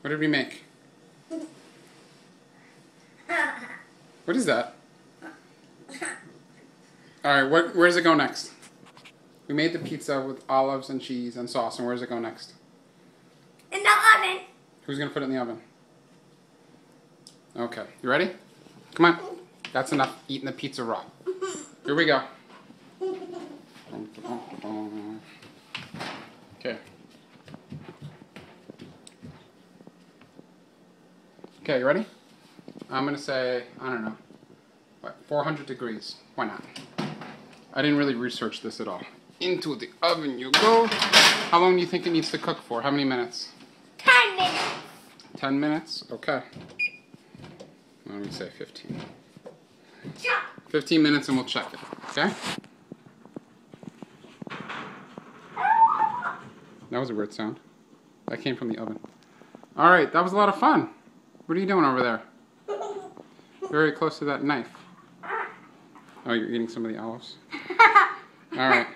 What did we make? What is that? Alright, what, where does it go next? We made the pizza with olives and cheese and sauce, and where does it go next? In the oven. Who's gonna put it in the oven? Okay, you ready? Come on. That's enough eating the pizza raw. Here we go. Okay. Okay, you ready? I'm gonna say, I don't know, what, 400 degrees. Why not? I didn't really research this at all. Into the oven you go. How long do you think it needs to cook for? How many minutes? Ten minutes. 10 minutes? Okay. Let me say 15. Chop. 15 minutes and we'll check it. Okay? That was a weird sound. That came from the oven. Alright, that was a lot of fun. What are you doing over there? Very close to that knife. Oh, you're eating some of the olives? Alright.